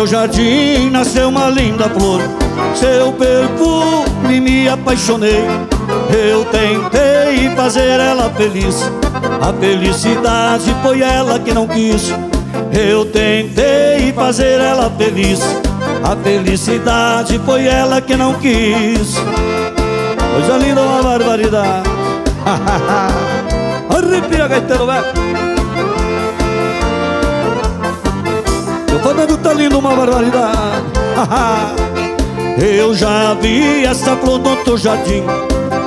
meu jardim nasceu uma linda flor. Seu perfume me apaixonei. Eu tentei fazer ela feliz. A felicidade foi ela que não quis. Eu tentei fazer ela feliz. A felicidade foi ela que não quis. Coisa linda, uma barbaridade. Arrepia, gaiteiro, velho Fernando tá lindo, uma barbaridade. Eu já vi essa flor no teu jardim.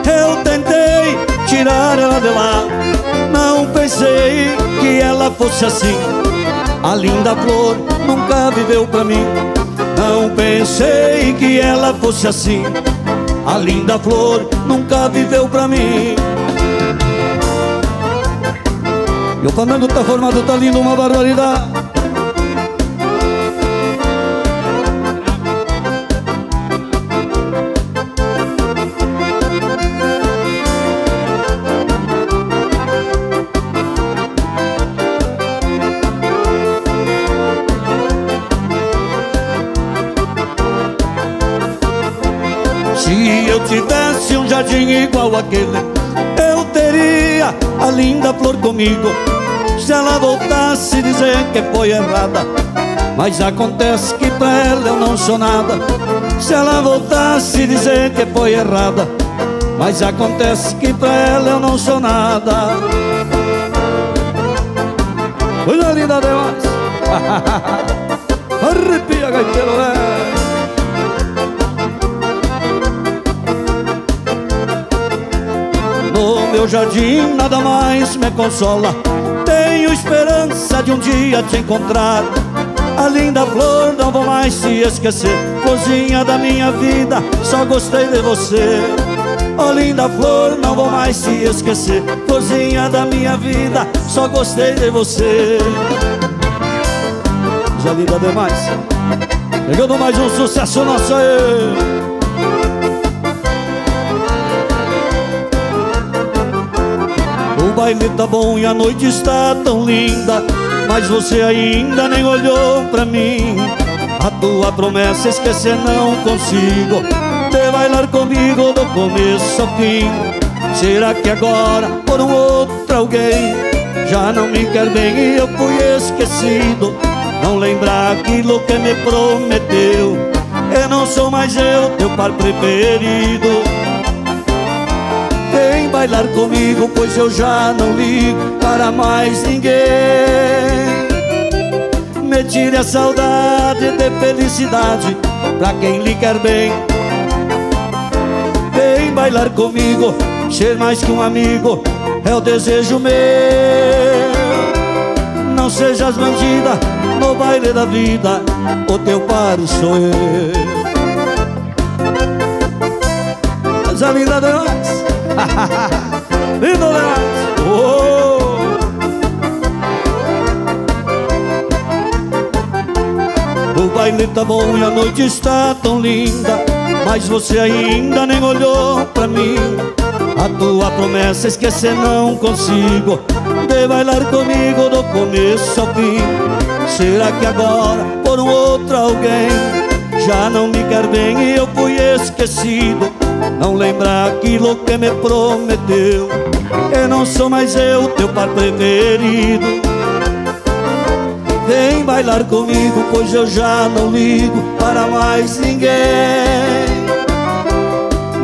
Eu tentei tirar ela de lá. Não pensei que ela fosse assim. A linda flor nunca viveu pra mim. Não pensei que ela fosse assim. A linda flor nunca viveu pra mim. E o Fernando tá formado, tá lindo, uma barbaridade jardim igual aquele. Eu teria a linda flor comigo Se ela voltasse dizer que foi errada. Mas acontece que pra ela eu não sou nada Se ela voltasse dizer que foi errada. Mas acontece que pra ela eu não sou nada. Coisa linda demais. Arrepia, gaiteiro, né? Meu jardim nada mais me consola. Tenho esperança de um dia te encontrar. A linda flor não vou mais se esquecer. Florzinha da minha vida, só gostei de você. Oh linda flor, não vou mais se esquecer. Florzinha da minha vida, só gostei de você. Já linda demais Chegando mais um sucesso nosso aí baile tá bom e a noite está tão linda Mas você ainda nem olhou pra mim. A tua promessa esquecer não consigo. De bailar comigo do começo ao fim. Será que agora por um outro alguém Já não me quer bem e eu fui esquecido? Não lembrar aquilo que me prometeu? Eu não sou mais eu, teu par preferido bailar comigo, pois eu já não ligo para mais ninguém. Me tire a saudade de felicidade pra quem lhe quer bem. Vem bailar comigo, ser mais que um amigo, é o desejo meu. Não sejas bandida no baile da vida, o teu par sou eu. Mas a linda de nós Lindo, né? Oh. O baile tá bom e a noite está tão linda Mas você ainda nem olhou pra mim A tua promessa esquecer não consigo De bailar comigo do começo ao fim Será que agora por um outro alguém Já não me quer bem e eu fui esquecido não lembra aquilo que me prometeu. Eu não sou mais eu, teu par preferido. Vem bailar comigo, pois eu já não ligo para mais ninguém.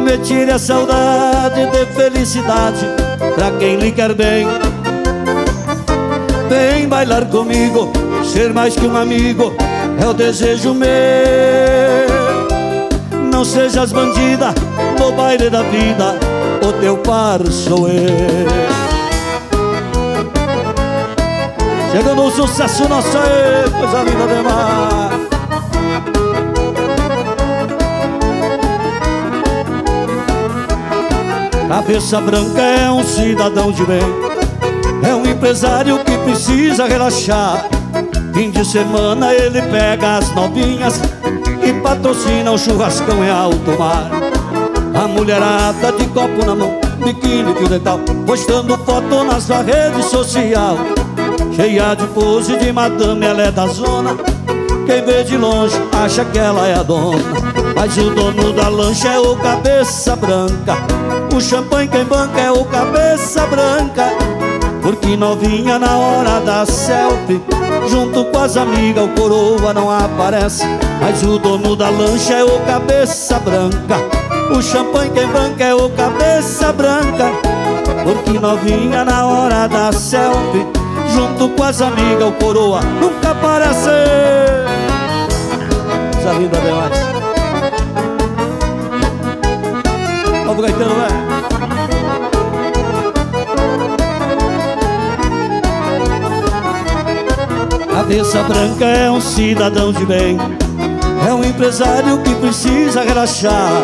Me tire a saudade de felicidade pra quem lhe quer bem. Vem bailar comigo, ser mais que um amigo é o desejo meu. Não sejas bandida no baile da vida O teu par sou eu Chegando o sucesso nosso aí Coisa linda demais Cabeça branca é um cidadão de bem É um empresário que precisa relaxar. Fim de semana ele pega as novinhas E patrocina o churrascão em alto mar a mulherada de copo na mão, biquíni, fio dental Postando foto na sua rede social. Cheia de pose de madame, ela é da zona. Quem vê de longe acha que ela é a dona. Mas o dono da lancha é o cabeça branca. O champanhe quem banca é o cabeça branca. Porque novinha na hora da selfie Junto com as amigas o coroa não aparece. Mas o dono da lancha é o cabeça branca O champanhe quem banca é o cabeça branca Porque novinha na hora da selfie Junto com as amigas o coroa nunca aparece linda demais. Vamos, Gaetano, vai. Cabeça branca é um cidadão de bem É um empresário que precisa relaxar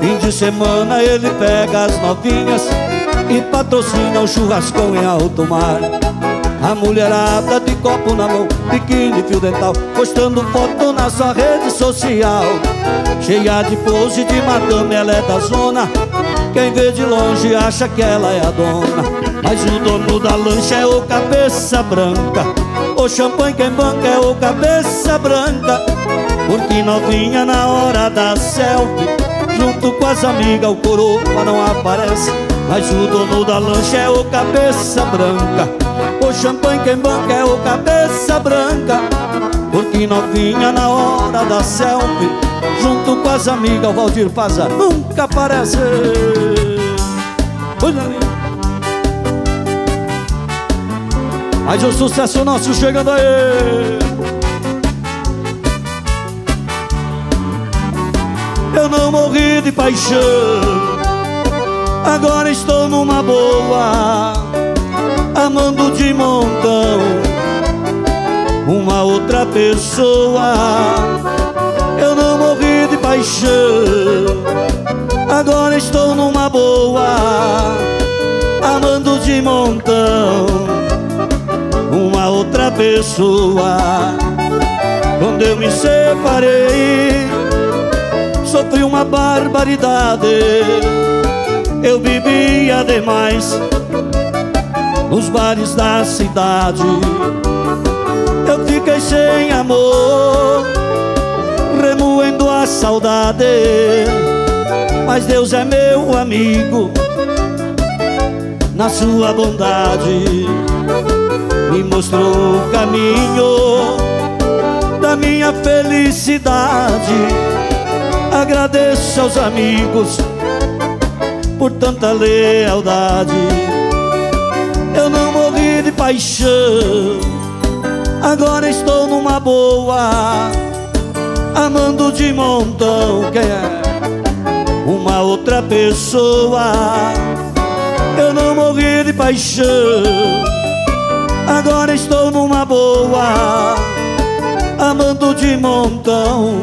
Fim de semana ele pega as novinhas E patrocina o churrascão em alto mar. A mulherada de copo na mão, biquíni, fio dental Postando foto na sua rede social. Cheia de pose de madame, ela é da zona. Quem vê de longe acha que ela é a dona. Mas o dono da lancha é o cabeça branca. O champanhe quem banca é o cabeça branca. Porque novinha na hora da selfie Junto com as amigas o coroa não aparece. Mas o dono da lancha é o cabeça branca. O champanhe quem banca é o cabeça branca. Porque novinha na hora da selfie Junto com as amigas o Valdir Paza nunca aparece. Coisa linda Mas o sucesso nosso chegando aí Eu não morri de paixão Agora estou numa boa amando de montão uma outra pessoa. Eu não morri de paixão, agora estou numa boa, amando de montão uma outra pessoa. Quando eu me separei, sofri uma barbaridade. Eu bebia demais nos bares da cidade. Eu fiquei sem amor, remoendo a saudade. Mas Deus é meu amigo, na sua bondade, me mostrou o caminho da minha felicidade. Agradeço aos amigos por tanta lealdade eu não morri de paixão Agora estou numa boa Amando de montão Quem é? Uma outra pessoa Eu não morri de paixão Agora estou numa boa Amando de montão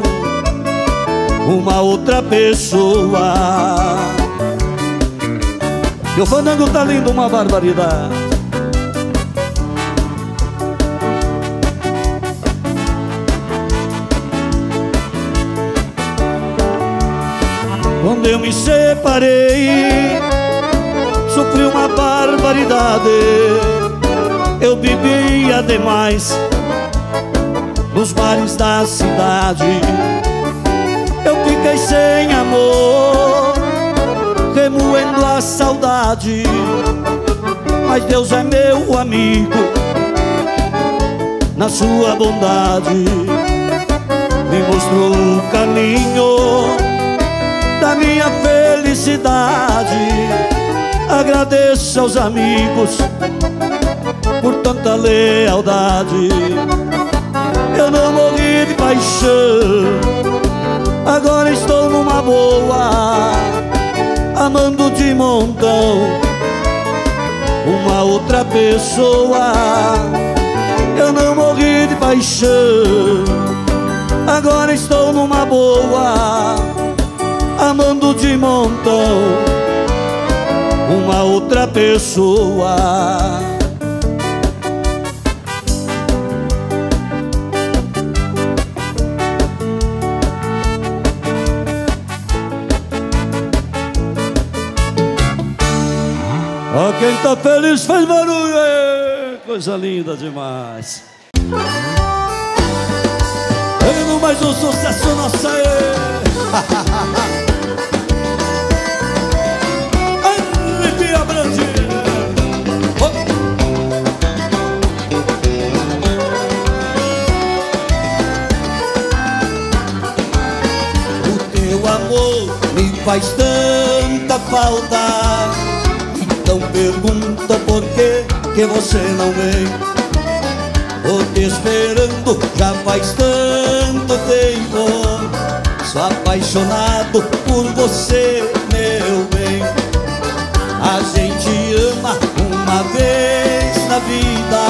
Uma outra pessoa. O fandango tá lindo, uma barbaridade. Quando eu me separei Sofri uma barbaridade. Eu bebia demais Nos bares da cidade fiquei sem amor remoendo a saudade. Mas Deus é meu amigo Na sua bondade Me mostrou o caminho Da minha felicidade. Agradeço aos amigos Por tanta lealdade. Eu não morri de paixão Agora estou numa boa amando de montão uma outra pessoa. Eu não morri de paixão, agora estou numa boa, amando de montão uma outra pessoa. Quem tá feliz faz barulho, coisa linda demais. Mais um sucesso nossa aí Arrepia O teu amor me faz tanta falta Então pergunta por que que você não vem. Tô te esperando já faz tanto tempo. Sou apaixonado por você, meu bem. A gente ama uma vez na vida.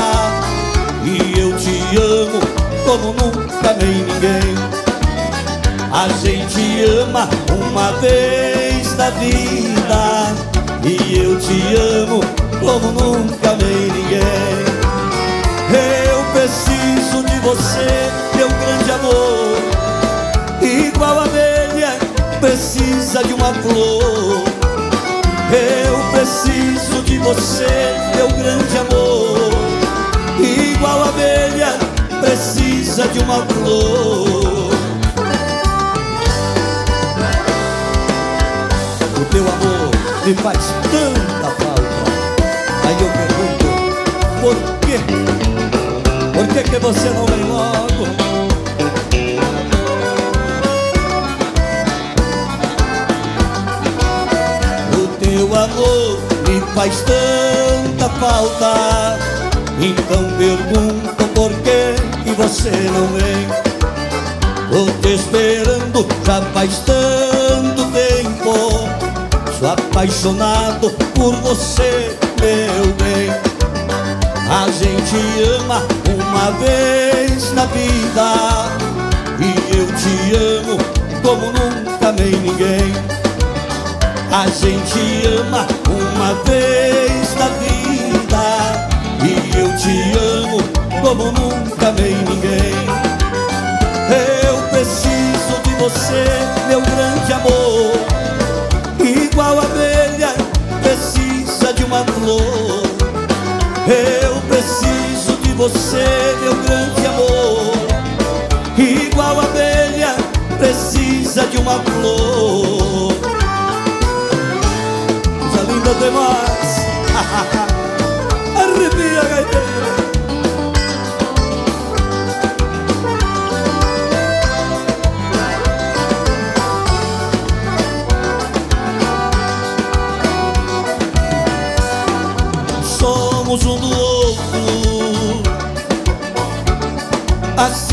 E eu te amo como nunca nem ninguém. A gente ama uma vez na vida E eu te amo como nunca nem ninguém. Eu preciso de você, meu grande amor. Igual a abelha precisa de uma flor. Eu preciso de você, meu grande amor. Igual a abelha precisa de uma flor. O teu amor me faz tanta falta Aí eu pergunto, por quê? Por que, que você não vem logo? O teu amor me faz tanta falta Então pergunto por que, que você não vem Tô te esperando já faz tanto tempo apaixonado por você, meu bem a gente ama uma vez na vida. E eu te amo como nunca nem ninguém. A gente ama uma vez na vida. E eu te amo como nunca nem ninguém. Eu preciso de você, meu grande amor eu preciso de você, meu grande amor. Igual a abelha precisa de uma flor. Coisa linda demais. Arrepia, gaiteira um do outro. Assim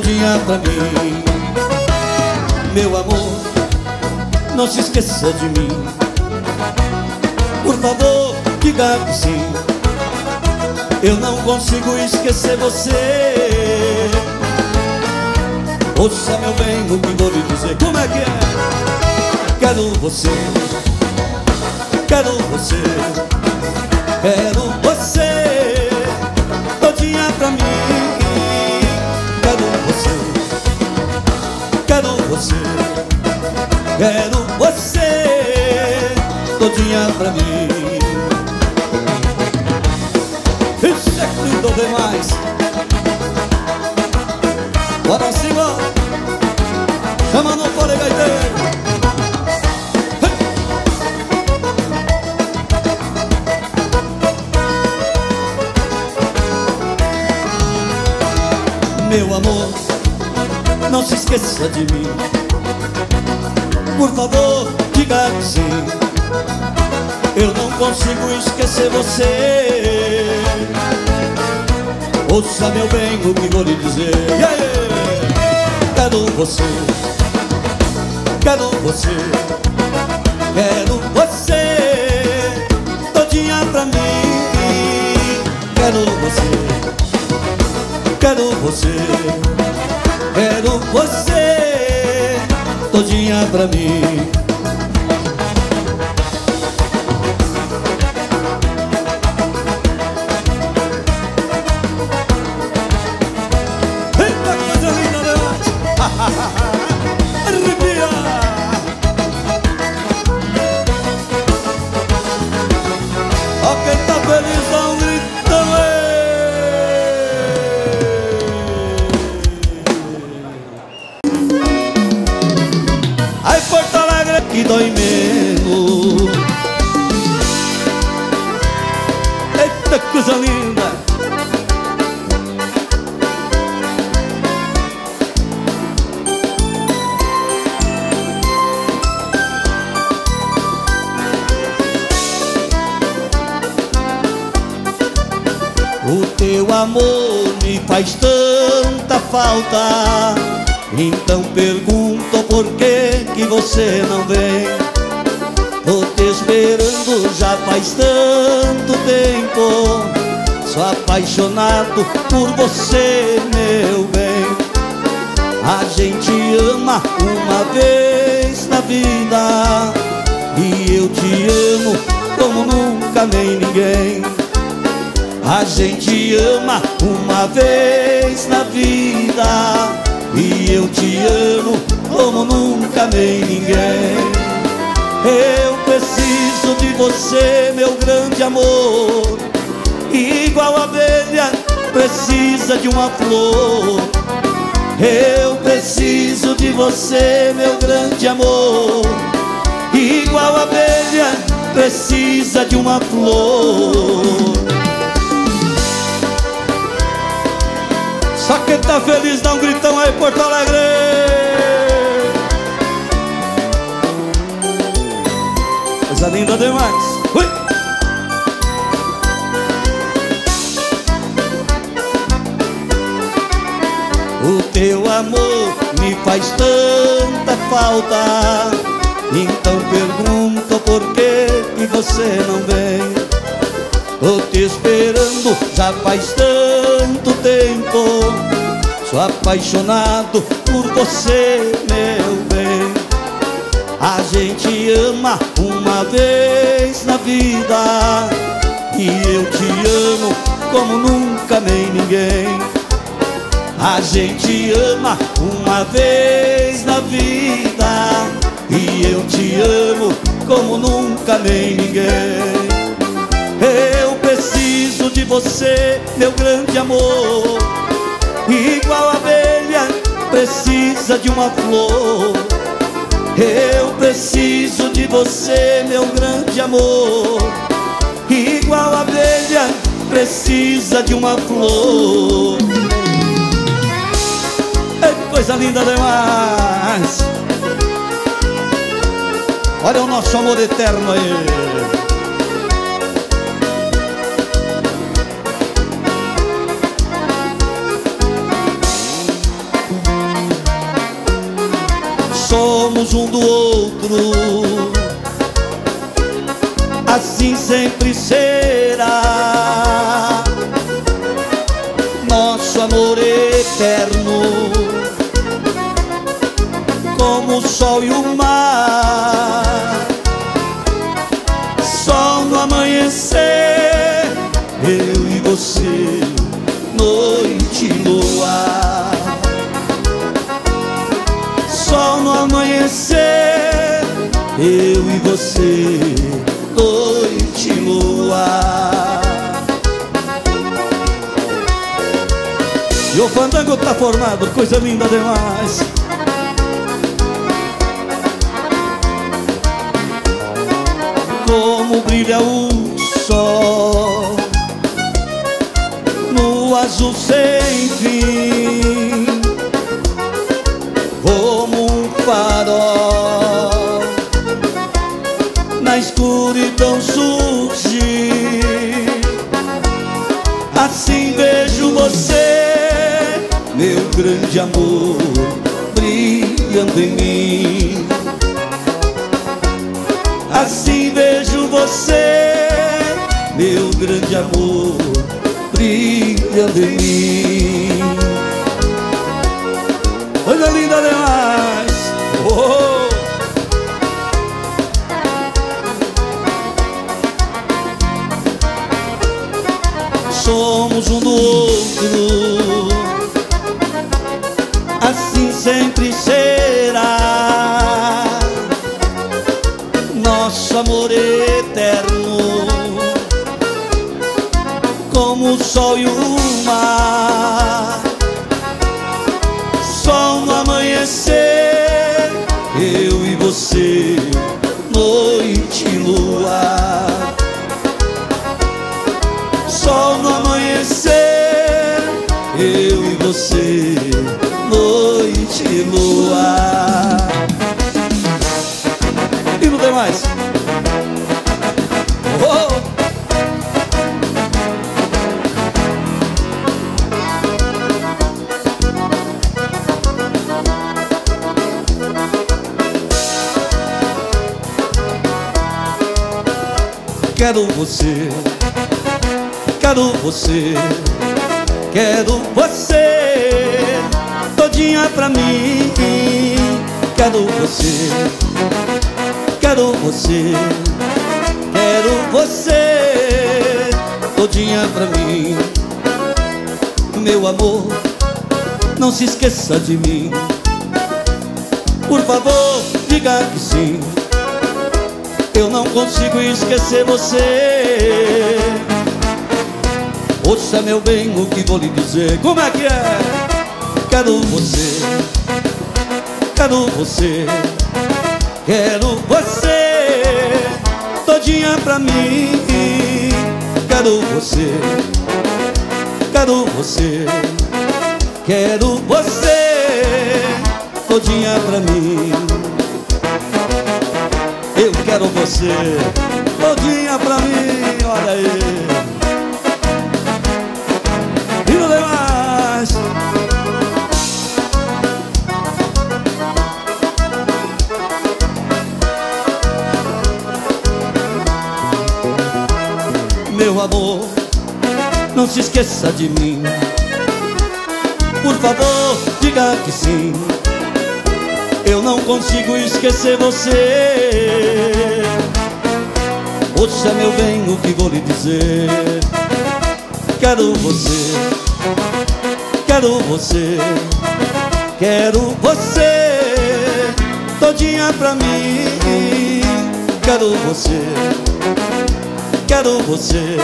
todinha pra mim. Meu amor, não se esqueça de mim. Por favor, diga que sim. Eu não consigo esquecer você Ouça meu bem o que vou lhe dizer Como é que é? Quero você Quero você Quero você Todinha pra mim Quero você Todinha pra mim. Isso é lindo demais. Bora sim, ó Chama no fole gaiteiro Meu amor, não se esqueça de mim Por favor, diga que sim Eu não consigo esquecer você. Ouça meu bem o que vou lhe dizer. Yeah! Quero você. Quero você. Quero você. Todinha pra mim. Quero você. Quero você. Quero você Todinha pra mim faz tanta falta. Então pergunto por que que você não vem? Tô te esperando já faz tanto tempo. Sou apaixonado por você, meu bem. A gente ama uma vez na vida. E eu te amo como nunca nem ninguém a gente ama uma vez na vida. E eu te amo como nunca nem ninguém. Eu preciso de você, meu grande amor. Igual a abelha precisa de uma flor. Eu preciso de você, meu grande amor. Igual a abelha precisa de uma flor Só quem tá feliz dá um gritão aí, Porto Alegre. Coisa linda demais. Ui. O teu amor me faz tanta falta Então pergunto por que que você não vem Tô te esperando já faz tanto tempo. Sou apaixonado por você, meu bem. A gente ama uma vez na vida. E eu te amo como nunca nem ninguém. A gente ama uma vez na vida. E eu te amo como nunca nem ninguém de você, meu grande amor. Igual a abelha precisa de uma flor. Eu preciso de você, meu grande amor. Igual a abelha precisa de uma flor. É coisa linda demais. Olha o nosso amor eterno aí somos um do outro. Assim sempre será. Nosso amor eterno, como o sol e o mar. Sol no amanhecer, eu e você, noite e luar. Amanhecer Eu e você Noite e luar E o fandango tá formado Coisa linda demais. Como brilha o sol No azul sem fim como um farol. Na escuridão surgir Assim vejo você, meu grande amor Brilhando em mim. Assim vejo você, meu grande amor Brilhando em mim linda demais oh. Somos um do outro. Assim sempre será Quero você, quero você, quero você, todinha pra mim. Quero você, quero você, quero você, todinha pra mim. Meu amor, não se esqueça de mim. Por favor, diga que sim. Eu não consigo esquecer você. Ouça meu bem o que vou lhe dizer. Como é que é? Quero você. Quero você. Quero você. Todinha pra mim. Quero você. Quero você. Quero você. Todinha pra mim quero você Todinha pra mim, olha aí. E no demais. Meu amor não se esqueça de mim. Por favor, diga que sim. Eu não consigo esquecer você Ouça meu bem o que vou lhe dizer? Quero você Quero você Quero você Todinha pra mim. Quero você Quero você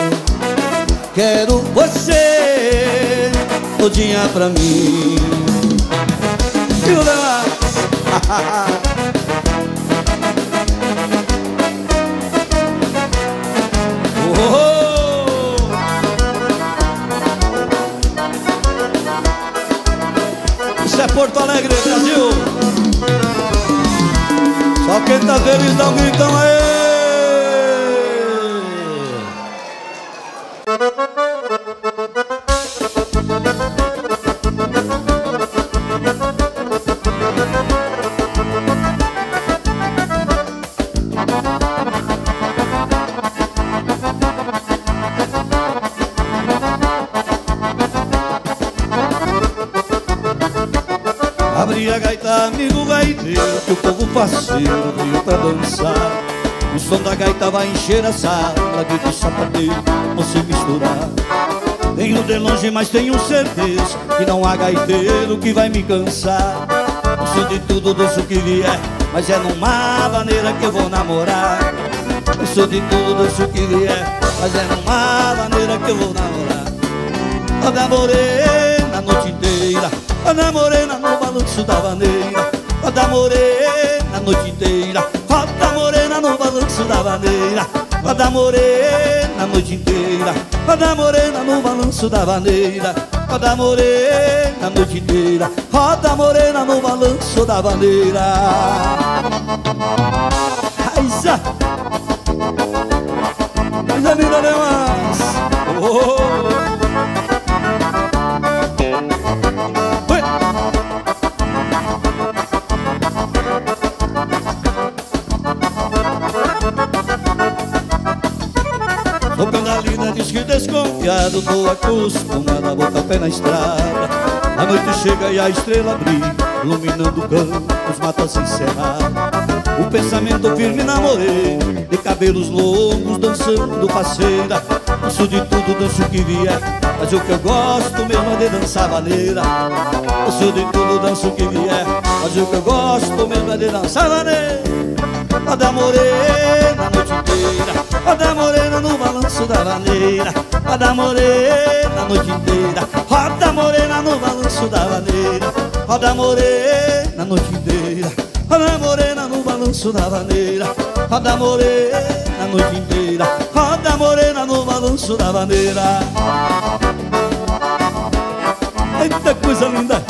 Quero você Todinha pra mim. E Alegre, Brasil. Só quem tá feliz dá um gritão aí que o povo faceiro veio pra dançar. O som da gaita vai encher a sala Grito sapateiro se misturar. Tenho de longe, mas tenho certeza Que não há gaiteiro que vai me cansar. Eu sou de tudo, doce que vier Mas é numa maneira que eu vou namorar. Eu sou de tudo, doce que vier Mas é numa maneira que eu vou namorar. Eu namorei na noite inteira. Eu namorei no balanço da vaneira. Roda morena noite inteira. Roda morena no balanço da vaneira Roda morena a noite inteira. Roda morena no balanço da vaneira Roda morena a noite inteira. Roda morena no balanço da vaneira Raiza Raiza linda demais oh. Que desconfiado Tô acostumado a botar pé na estrada. A noite chega e a estrela brilha Iluminando campos, matas encerradas O pensamento firme na morena De cabelos longos dançando faceira. Danço de tudo, danço o que vier Mas o que eu gosto mesmo é de dançar vaneira Danço de tudo, danço o que vier Mas o que eu gosto mesmo é de dançar vaneira Roda morena a noite inteira. Roda morena no balanço da vaneira Roda morena a noite inteira. Roda morena no balanço da vaneira Roda morena a noite inteira. Roda morena no balanço da vaneira Roda morena a noite inteira. Roda morena no balanço da vaneira Eita coisa linda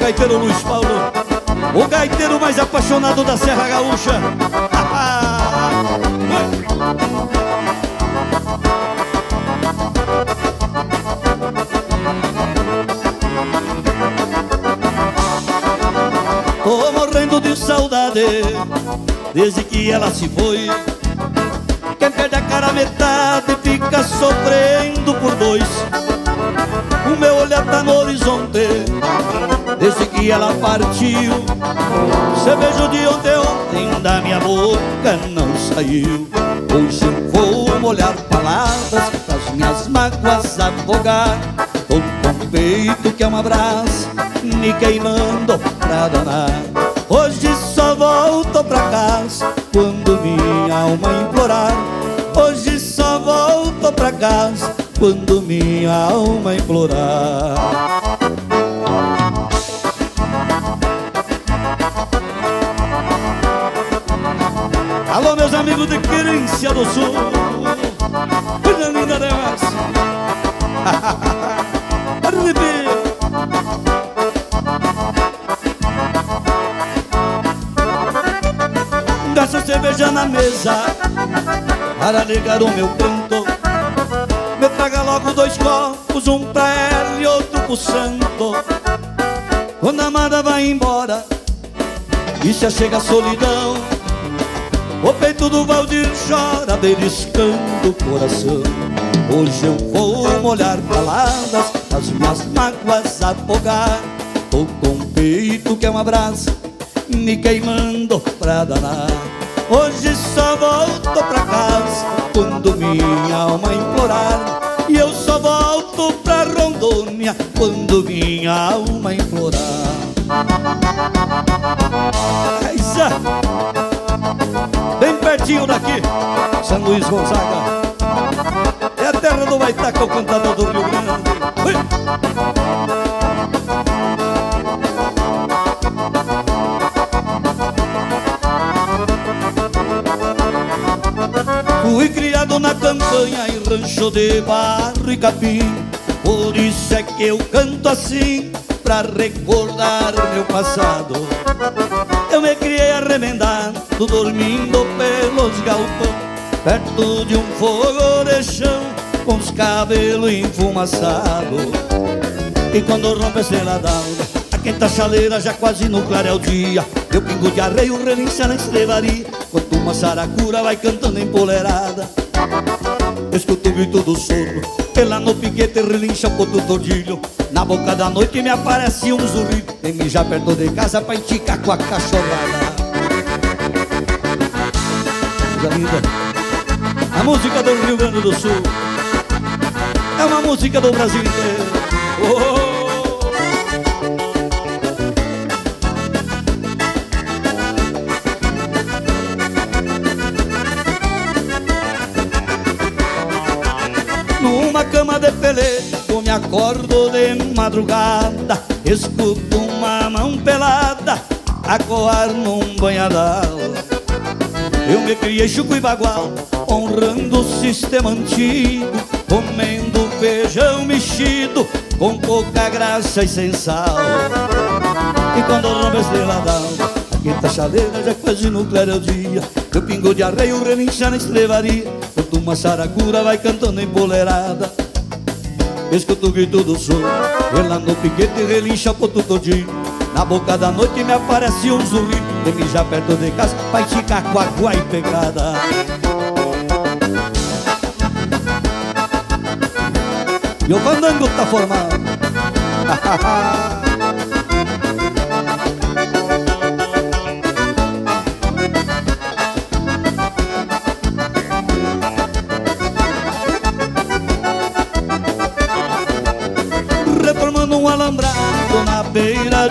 gaiteiro Luiz Paulo. O gaiteiro mais apaixonado da Serra Gaúcha. Tô morrendo de saudade Desde que ela se foi. Quem perde a cara metade Fica sofrendo por dois O meu olhar tá no horizonte Desde que ela partiu. Seu beijo de ontem, ontem Da minha boca não saiu. Hoje eu vou molhar palavras Para minhas mágoas afogar Tô com peito que é um abraço Me queimando pra danar. Hoje só volto pra casa Quando minha alma implorar. Hoje só volto pra casa Quando minha alma implorar. Alô, meus amigos de Querência do Sul. Coisa linda demais. Gasta cerveja na mesa Para ligar o meu canto traga logo dois copos Um pra ela e outro pro santo. Quando a amada vai embora E se chega a solidão o peito do Valdir chora, beliscando o coração. Hoje eu vou molhar baladas As minhas mágoas afogar. Tô com o peito que é uma brasa Me queimando pra danar. Hoje só volto pra casa Quando minha alma implorar E eu só volto pra Rondônia Quando minha alma implorar. Isa, Bem pertinho daqui São Luís Gonzaga. É a terra do Baitaca, o cantador do Rio Grande. Ui. Fui criado na campanha rancho de barro e capim Por isso é que eu canto assim Pra recordar meu passado. Eu me criei arremendado Dormindo pelos galpão Perto de um fogo de chão Com os cabelos enfumaçados. E quando rompe a estrela d'alva A quinta chaleira já quase no clareio dia. Meu pingo de arreio relincha na estrevaria Quanto uma saracura vai cantando empolerada Escuto o grito do sono lá no piquete relincha o ponto tordilho Na boca da noite me aparece um zurrido Tem me já perto de casa pra enticar com a cachorrada A música do Rio Grande do Sul. É uma música do Brasil inteiro oh! Numa cama de peleja Eu me acordo de madrugada Escuto uma mão pelada A coar num banhadal. Eu me criei chuco e bagual Honrando o sistema antigo Comendo feijão mexido Com pouca graça e sem sal. E quando rompe a estrela d'alva A quinta chaleira já quase no claro dia. Meu pingo de arreio relincha na estrevaria Enquanto uma saracura vai cantando empolerada Escuto o grito do sol E lá no piquete relincha o todinho Na boca da noite me aparece um zurri De mim já perto de casa Vai ficar com água e pegada. E o fandango tá formado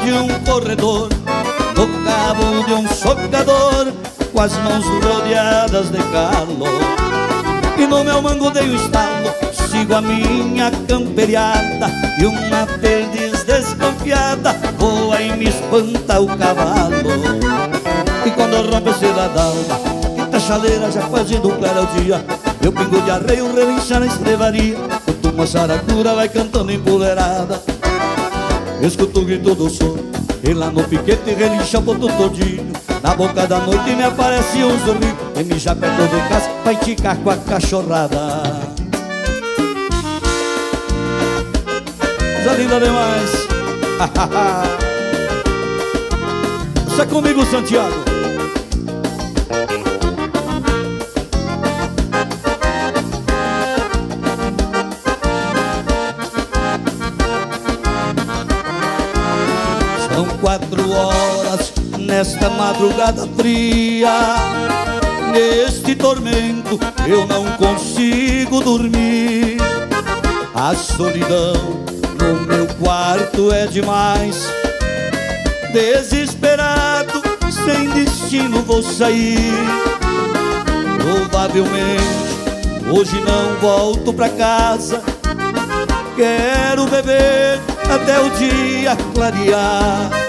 de um corredor No cabo de um socador Com as mãos rodeadas de calor. E no meu mango dei o estalo Sigo a minha camperiada E uma perdiz desconfiada Voa e me espanta o cavalo. E quando rompe a seda d'alma Quinta chaleira já fazendo claro o dia Meu pingo de arreio relincha na estrevaria Enquanto uma saracura vai cantando empolerada Escuto o grito do som E lá no piquete relincha o ponto todinho. Na boca da noite me aparece um zurri E me já perto de casa vai ticar com a cachorrada. Coisa linda demais. Você é comigo, Santiago São quatro horas nesta madrugada fria. Neste tormento eu não consigo dormir. A solidão no meu quarto é demais. Desesperado, sem destino vou sair. Provavelmente hoje não volto pra casa. Quero beber até o dia clarear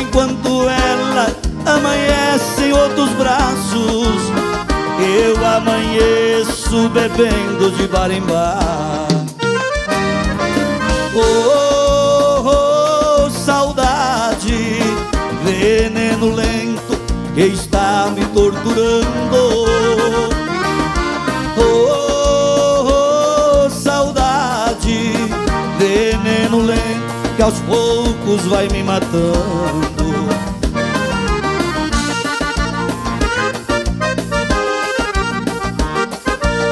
Enquanto ela amanhece em outros braços Eu amanheço bebendo de bar em bar. Oh, oh, oh, saudade, veneno lento que está me torturando aos poucos vai me matando.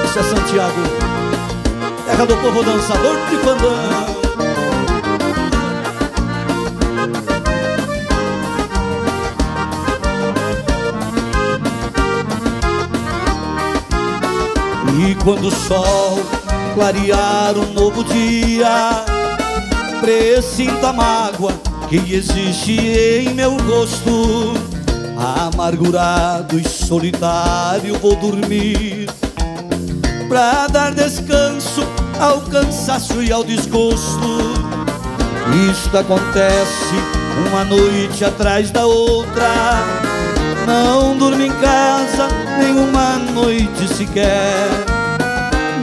Isso é Santiago terra do povo dançador de fandango E quando o sol clarear um novo dia Presinto a mágoa que existe em meu rosto. Amargurado e solitário vou dormir Pra dar descanso ao cansaço e ao desgosto. Isto acontece uma noite atrás da outra. Não durmo em casa nenhuma noite sequer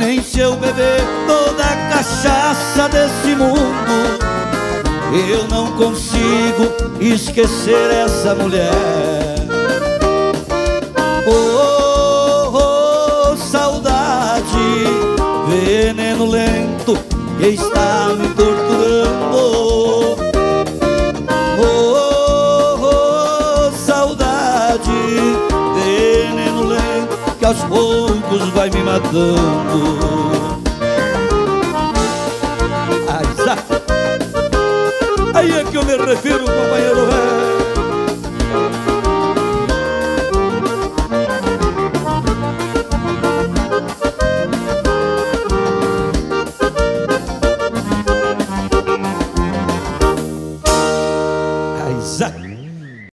Nem se eu beber toda a cachaça desse mundo. Eu não consigo esquecer essa mulher. Oh, oh, oh saudade Veneno lento que está me torturando. Oh, oh, oh saudade Veneno lento que aos poucos vai me matando Aí é que eu me refiro, companheiro velho